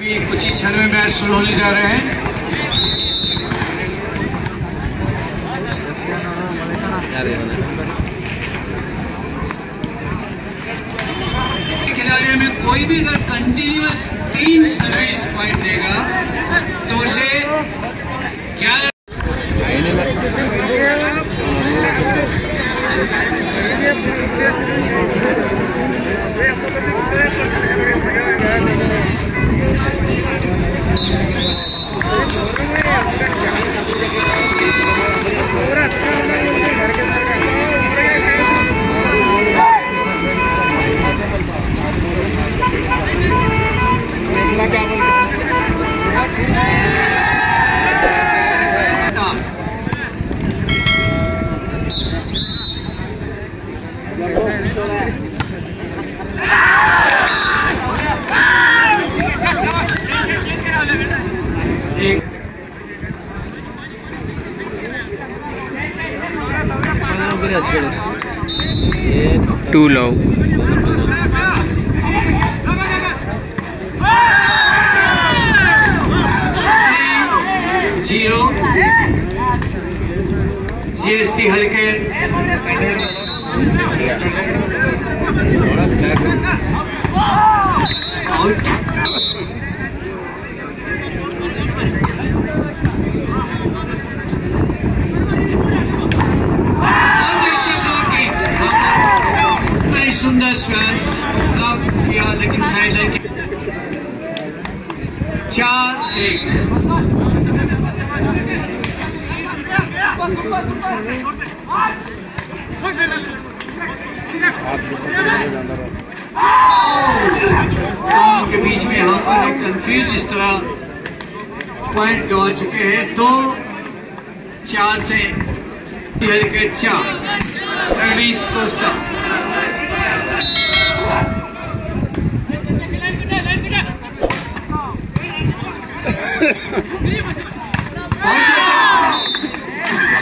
अभी कुछ ही क्षण में मैच शुरू होने जा रहे हैं। खिलाड़ियों में कोई भी अगर कंटिन्यूस तीन सर्विस पॉइंट देगा तो उसे ग्यारह चार, एक। के बीच में यहाँ पर एक कंफ्यूज इस तरह पॉइंट गवा चुके हैं। दो, चार से चार। सर्विस कोस्टा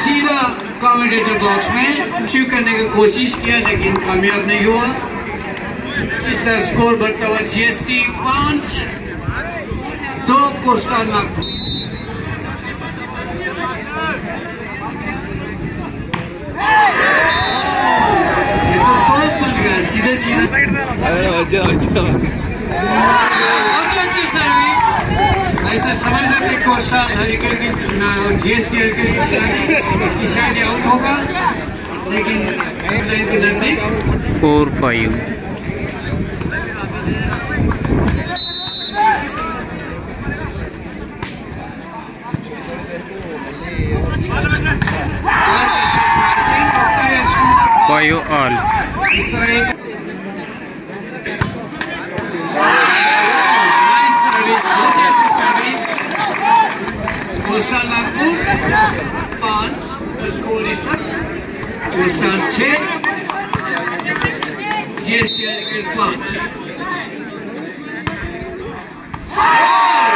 सीधा कमेंटेटर बॉक्स में अचीव करने की कोशिश किया लेकिन कामयाब नहीं हुआ। इस तरह स्कोर बढ़ता हुआ जीएसटी पाँच दो कोस्टा नागपुर ये तो टॉप बन गया सीधे सीधे अच्छी सर्विस ऐसे समझ रहे थे कोस्टा हरिकर की जीएसटी हरिकर की शायद आउट होगा लेकिन लाइन के नज़दीक फोर फाइव फाइव ऑल इस तरह एक नाइस सर्विस बहुत ही अच्छी सर्विस कोस्टा नागपुर पाँच। इस वक्त कोस्टा छह जीएसटी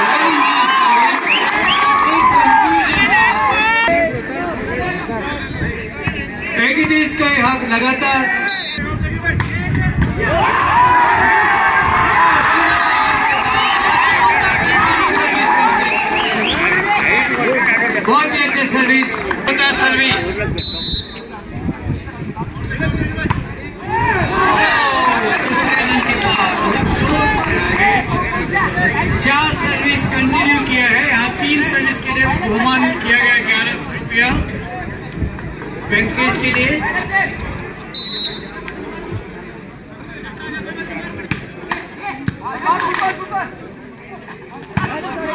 Very nice service. एक confusion वेगेटिस का ये हक लगातार बहुत ही अच्छे सर्विस पचास सर्विस चार सर्विस कंटिन्यू किया है। यहाँ तीन सर्विस के लिए बहुमान किया गया ग्यारह सौ रुपया वेंकटेश के लिए।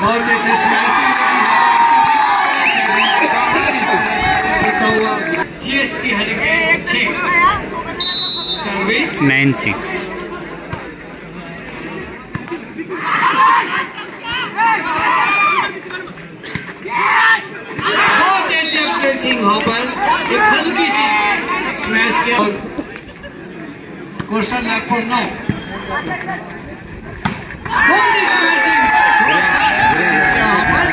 बहुत अच्छे जीएसटी छः सर्विस नाइन सिक्स बहुत प्लेसिंग हॉपर एक हल्की सी स्मैश किया। क्वेश्चन नागपुर नौ। स्मैशिंग पर।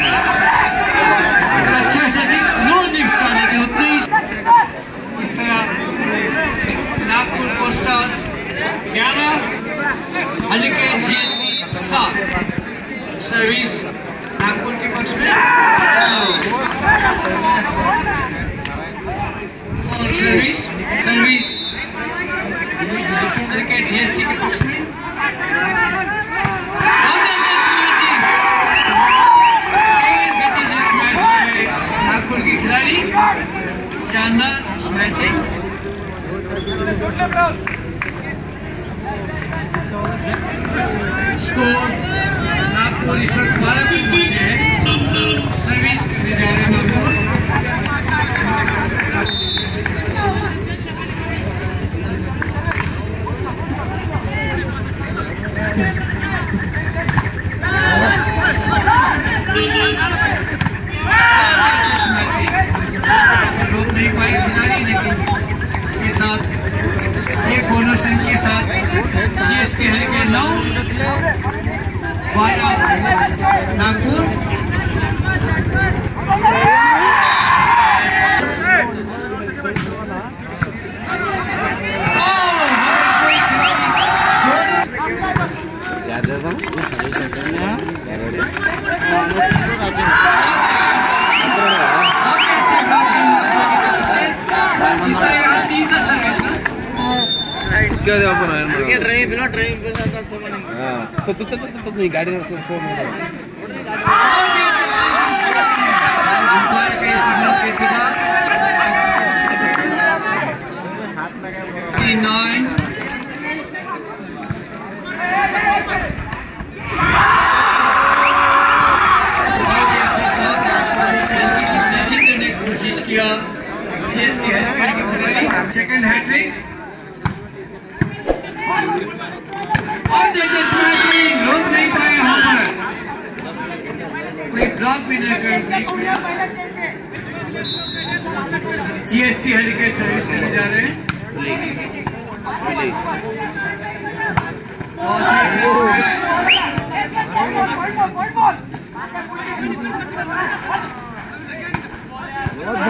अच्छा सा नो था लेकिन उतने ही इस तरह नागपुर पोस्टर ग्यारह, हल्के जीएसटी सात। सर्विस नागपुर और सर्विस सर्विस क्रिकेट जीएसटी के पक्ष में? नागपुर के खिलाड़ी. शानदार स्कोर नागपुर इस वक्त बारह पे पहुँचे हैं सर्विस करने जा रहे हैं नागपुर रोक नहीं पाए खिलाड़ी लेकिन इसके साथ एक बोनस अंक के साथ सी एस टी हल्के नौ बारह नागपुर क्या दे आपण आहे क्रिकेट ड्राइव बिना ड्राइव बिना तर तो हाँ। तो तो तो तो तो गाडी सो सो अंपायर सिग्नल कोशिश किया सेकंड हैट्रिक और नहीं पाए पर कोई ब्लॉक भी नहीं कर नहीं किया सीएसटी हेलीकेयर सर्विस करने जा रहे हैं। और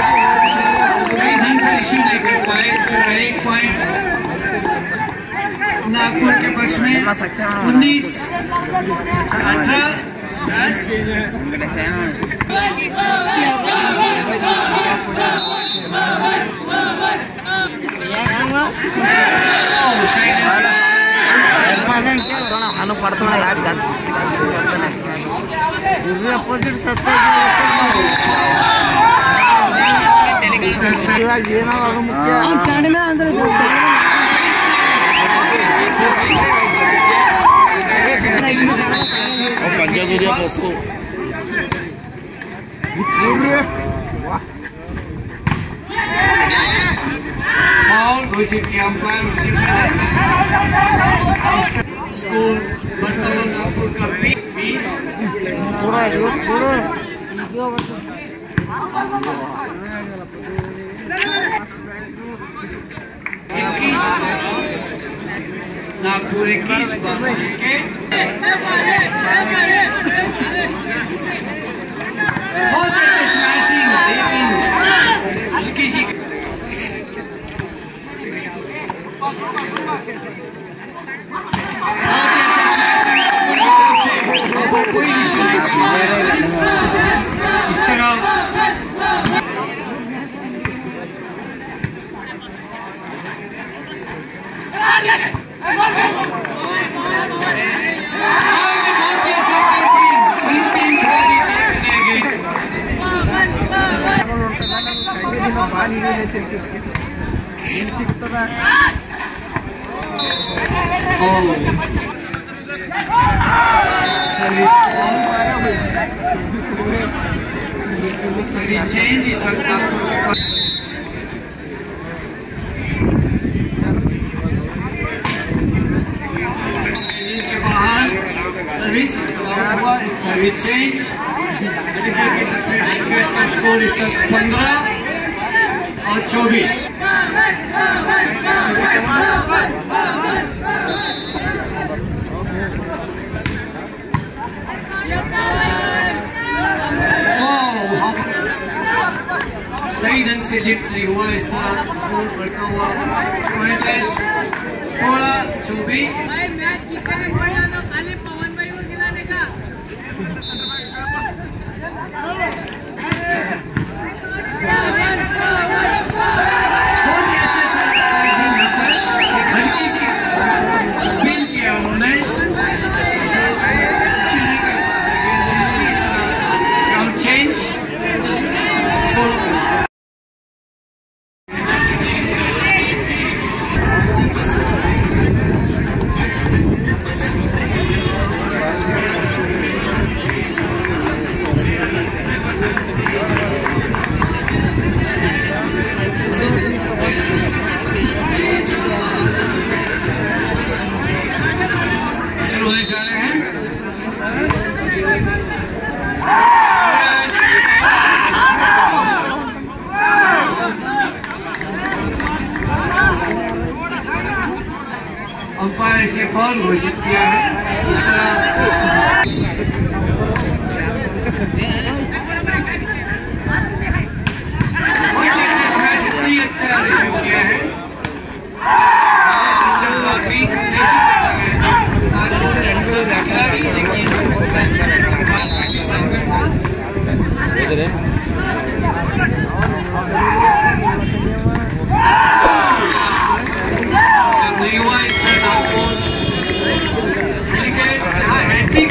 सही ढंग से रिसीव नहीं कर पाए फिर एक पॉइंट नागपुर के पक्ष में उन्नीस अठारह दस ओ, सही ढंग से हानो पडतो यार अपोजिट सत्ता और पंजा दो दिया बस को घोषित किया अंपायर स्कोर वर्तमान नागपुर का बीस थोड़ा थोड़ा इक्कीस नागपुर इक्कीस बहुत अच्छे स्मैशिंग लेकिन हल्की सी बहुत ही अच्छे स्मैशिंग नागपुर की तरफ़ से कोई रिसीव नहीं कर पाया इस तरह और भी बहुत ही अच्छा passing। तीन तीन खिलाड़ी टीम में रह गए सर्विस सर्विस चेंज इस वक्त नागपुर के पास लाइन के बाहर सर्विस इस तरह हुआ इस सर्विस चेंज हेलीकॉप्टर के बीच में हेलीकॉप्टर का स्कोर इस वक्त पंद्रह और चौबीस सही ढंग से लिफ्ट नहीं हुआ इस तरह स्कोर बढ़ता हुआ पॉइंट है सोलह चौबीस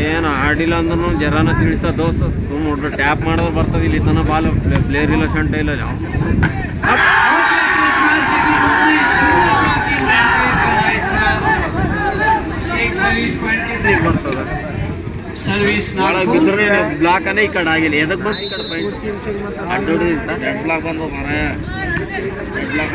ಏನು ಆಡಿಲ್ಲ ಅಂದ್ರೂ ಜರಾನ ತಿಳಿತ ದೋಸ್ತ ಸುಮ್ಮನೆ ನೋಡ್ರಿ ಟ್ಯಾಪ್ ಮಾಡಿದ್ರೆ ಬರ್ತದೆ ಇಲ್ಲಿ ತನ ಬಾಲ್ ಪ್ಲೇಯರ್ ಇಲ್ಲ ಶಂಟ ಇಲ್ಲ ಬರ್ತದೆ ಬಿದ್ದರೆ ಬ್ಲಾಕ್ ಅನೇ ಈ ಕಡೆ ಆಗಿಲ್ಲ. ಎದಕ್ಕೆ ಬ್ಲಾಕ್ ಬಂದು ಬ್ಲಾಕ್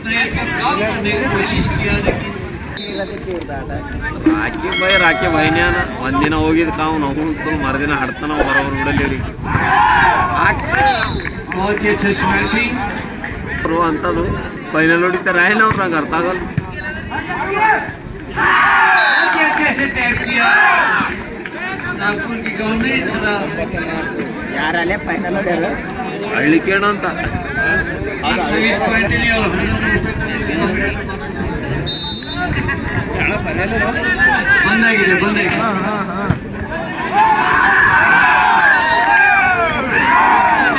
तो ये सब काम करने की कोशिश किया लेकिन ರಾಕಿ ಬೈ ರಾಕಿ ಬೈನ್ಯಾನ ಒಂದಿನ ಹೋಗಿದ್ ಕಾವು ನಾವು ಮರುದಿನ ಹಡ್ತಾನ ಬರೋರು ಬಿಡಲಿ ಅವ್ರಿಗೆ बहुत ही अच्छा स्मैशिंग ಅವರು ಅಂತದು ಫೈನಲ್ ಹೊಡಿತಾರೆ ಏನ ಅವ್ರು ನಂಗೆ ಅರ್ಥ ಆಗಲ್ಲ बहुत ही अच्छे से टैप किया नागपुर की गांव में इस तरह ಯಾರಲ್ಲೇ ಫೈನಲ್ ಹೊಡ್ಯಾರ ಹಳ್ಳಿ ಕೇಳ ಅಂತ एक सर्विस पॉइंट लिया और ಬಂದಾಗಿದೆ ಬಂದಾಗಿದೆ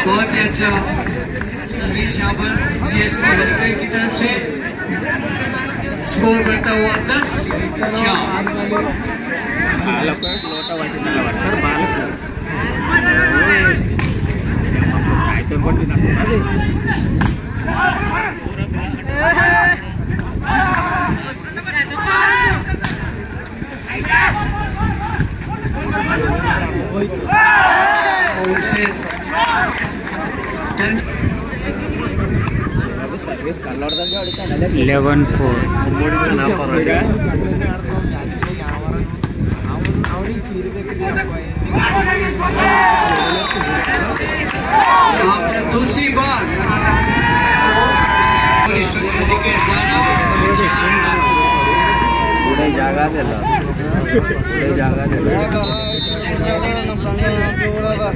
बहुत ही अच्छा सर्विस यहाँ पर जीएसटी हल्कर की तरफ से स्कोर बढ़ता हुआ दस चार వాళ్ళొక లోట వాటి నెల పడతారు వాళ్ళకు సాయంత్రం కొట్టినట్టు అది Oh shit. सर्विस कल 11 4 आपने दूसरी बार पुढे जागा दिला पुढे जागा दिला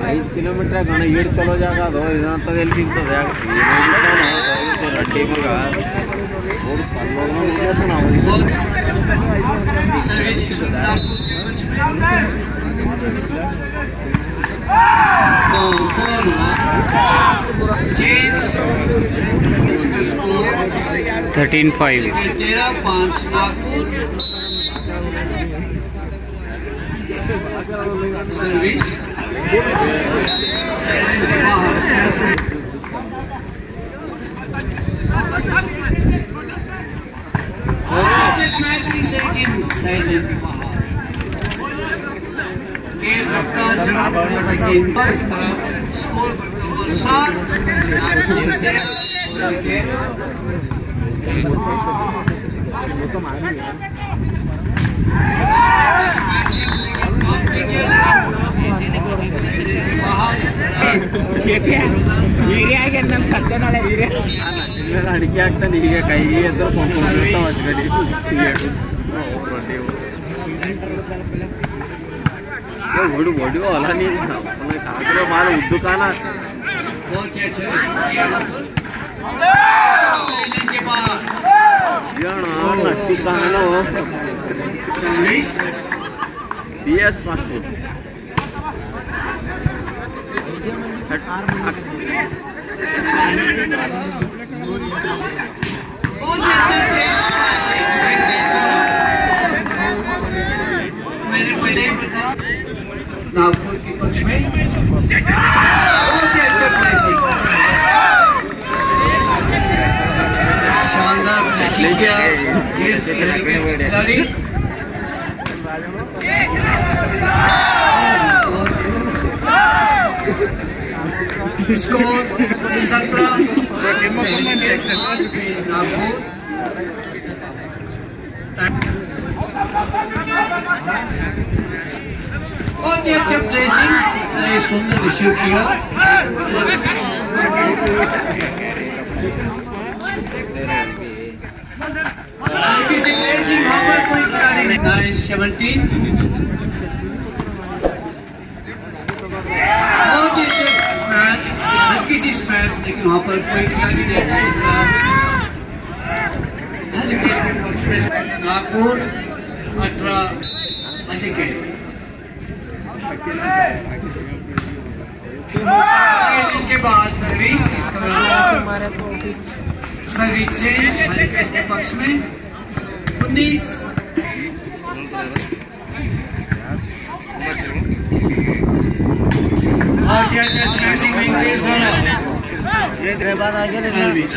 ಐದು ಕಿಲೋಮೀಟರ್ ಗಣ ಏಳು ಚಲೋ ಜಾಗ ಅದು ಇದಂತದ ಎಲ್ಲಿ ನಿಂತದ ಅಡ್ಡಿ ಮಗ ಹೋಗಿ ಪರ್ವಾಗ ನಾವು थर्टीन फाइव तेरह पाँच नागपुर सर्विस लेकिन साइलेंट बाहर तेज रफ्तार लेकिन इस तरह स्कोर बढ़ता हुआ सात नागपुर तेरह विकेट ಅಡಿಕೆ ಹಾಕ್ತಾನೆ ಈಗ ಕೈ ಎದ್ರು ಕೊಂಡ್ಕೊಂಡಿರ್ತಾವ ಅಚ್ಕಡಿ వీడు వడి అలాని కాకరే మాల ఉద్దుకానా ఓకే నట్టుకాను CS fast food Thank you. के में स्कोर सत्रह नागपुर बहुत ही अच्छा प्लेसिंग नए सुंदर रिसीव किया। हल्की सी प्लेसिंग वहाँ पर कोई खिलाड़ी नहीं नाइन सेवनटीन बहुत अच्छा स्मैश लेकिन वहाँ पर कोई खिलाड़ी नहीं था इस तरह नागपुर अठारह हल्के। के बाद सर्विस सर्विस चेंज हल्के के पक्ष में उन्नीस बहुत ही अच्छा स्मैशिंग वेंकटेश द्वारा सर्विस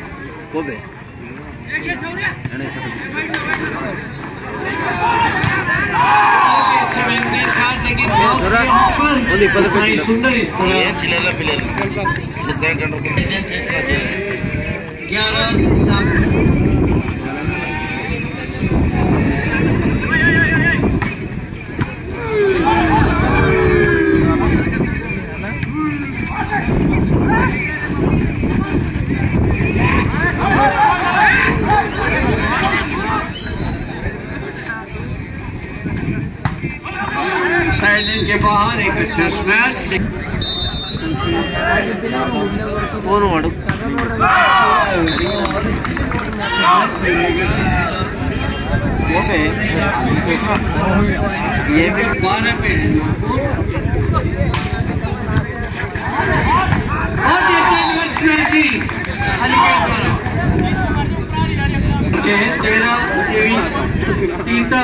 इस ग्यारह साइडिंग के बाहर एक अच्छा स्मैश कौन वाड़ ये भी बारह पे है बहुत अच्छा स्मैश मैसी तेरह तेईस तीता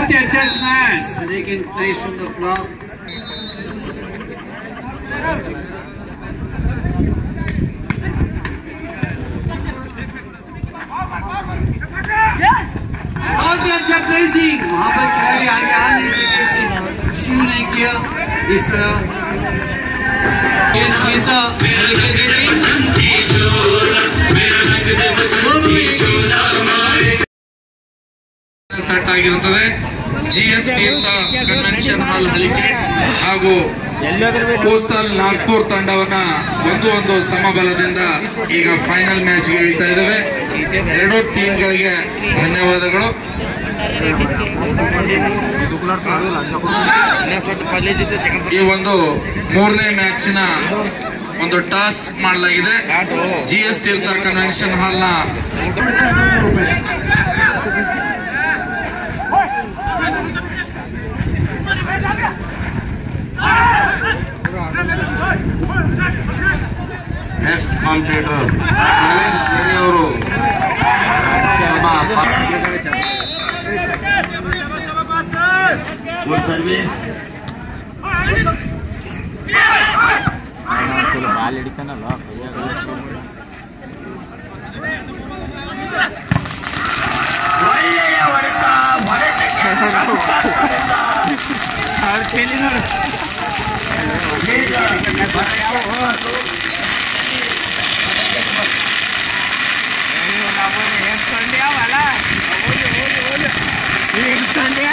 बहुत ही अच्छा स्मैश लेकिन कई सुंदर ब्लॉक बहुत ही अच्छा प्लेसिंग वहाँ पर खिलाड़ी आगे आ नहीं सके शुरू नहीं किया। इस तरह। ಆಗಿರುತ್ತದೆ. G S Teertha convention hall ಹಲಿಕೆ ಹಾಗೂ ಕೋಸ್ಟಲ್ ನಾಗ್ಪುರ್ ತಂಡವನ್ನ ಒಂದು ಒಂದು ಸಮಬಲದಿಂದ ಈಗ ಫೈನಲ್ ಮ್ಯಾಚ್ಗೆ ಇಳಿತಾ ಇದ್ದೇವೆ. ಎರಡೂ ಟೀಮ್ಗಳಿಗೆ ಧನ್ಯವಾದಗಳು. ಈ ಒಂದು ಮೂರನೇ ಮ್ಯಾಚಿನ ಒಂದು ಟಾಸ್ ಮಾಡಲಾಗಿದೆ. ಜಿ ಎಸ್ ತೀರ್ಥ ಕನ್ವೆನ್ಷನ್ ಹಾಲ್ನ ಕಾಂಪಿಟೇಟರ್ ನರೇಶ್ ಶೆಟ್ಟಿ ಅವರು ಗುಡ್ ಸರ್ವಿಸ್ ಬಾಲ್ ಹಿಡಿತಾನಲ್ಲ ಒಳ್ಳೆಯ ಹೊಡೆತ ನೋಡಲೆ ఏం సండే అవ్వాలా? ఏం Sunday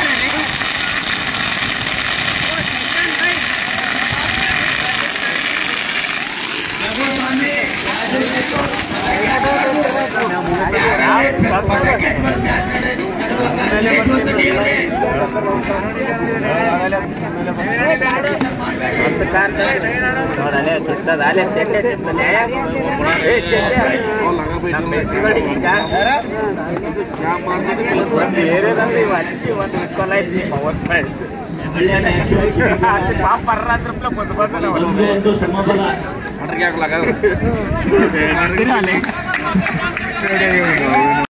ಚೆಲ್ಲೆ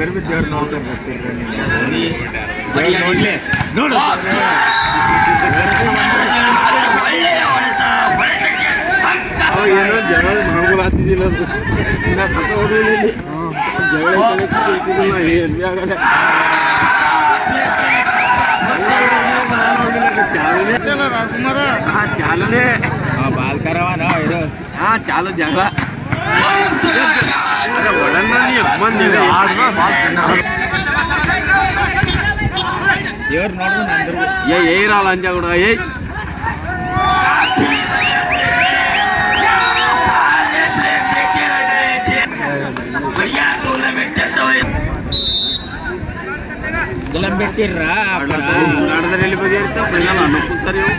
Together with your knowledge of Bhakti Pranayam. No, no. Oh, you know, Jawal Mahabharati ji loves Jawal ચાલુ ને ચાલુ ને બાલ કરવા ના ચાલુ જગા ఏ ఏరాలు అంజా కూడా ఏ ಗಲಂ ಬಿಟ್ಟಿರ್ರ ನಾಡದಲ್ಲಿ ಎಲ್ಲಿ ಬಗೆಹರಿತ ಬೆಳಗಾಲ ಅನುಕೂಲ್ತಾರೆ ಇವು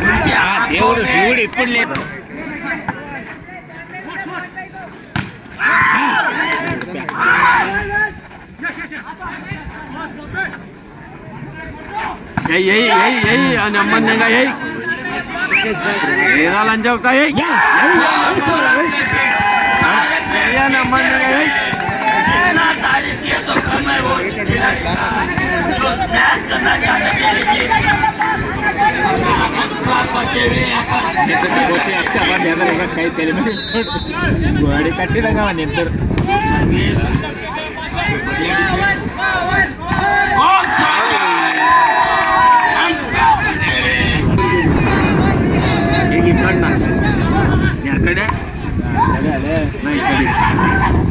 उनकी आंखों దేవుడు में శివుడు ఇప్పుడు లేదు ఏయ్ ఏయ్ ఏయ్ ఏయ్ అని అమ్మందంగా ఏయ్ ఏ రాలంజా ఒక ఏయ్ उनको रखने पे सारे या नंबर नहीं है। जितना तारीफ किया तो कम है वो खिलाड़ी का जो स्मैश करना चाहते थे लेकिन Ini kan, ya kan? Ada, ada. Nah, ini.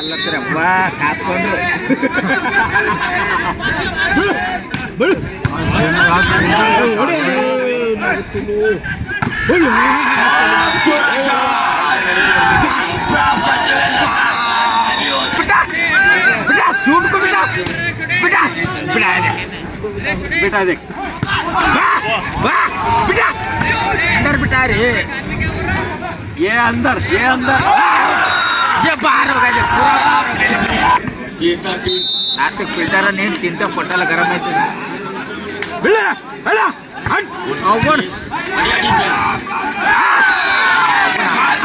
ಅಲ್ಲತ್ರಪ್ಪ ಕಾಸ್ಕೊಂಡ್ರು ಬೀಳು प्राप्त करते हुए लगातार बेटा सूट को बेटा बेटा बेटा बेटा देख वाह वाह बेटा अंदर बेटा रे ये अंदर ये अंदर जब बाहर हो गए पूरा बाहर हो गए नास्तिक फ़िल्टर नीट तिंत पटाला गरम है बिल्ला तो बिल्ला हट ओवर।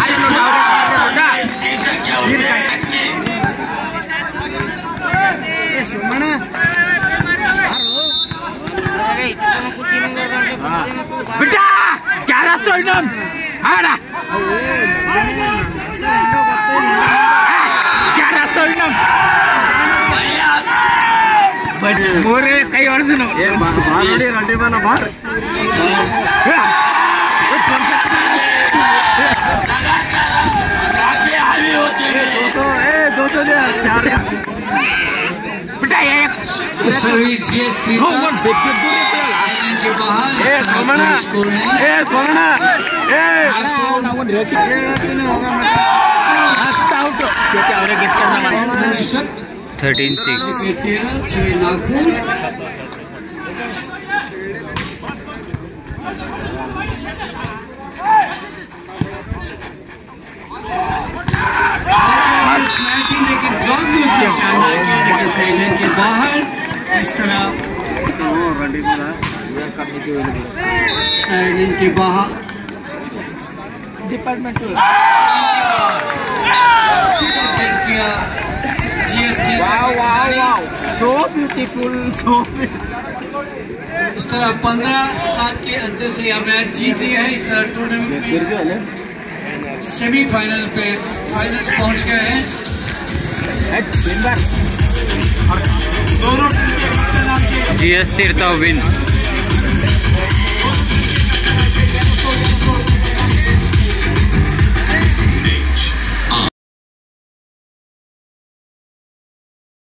अरे नो जाओ रे ना ಮೂರೇ ಕೈ ಹೊಡೆದು ನೋಡಿ ರೆಡ್ಡಿ ಮೇಲೆ ಬಾರ್ ಔಟ್ ಅವರೇ ಗಿಫ್ಟ್ थर्टीन सिक्स नागपुर लेकिन के बाहर इस तरह के बाहर डिपार्टमेंट अच्छी तरह चेंज किया। cheers, cheers. Wow, wow, wow. So इस तरह पंद्रह साल के अंतर से यह मैच जीत लिया है। इस तरह टूर्नामेंट में सेमीफाइनल पे फाइनल पहुँच गए हैं। दोनों जीएस तीर्थ विन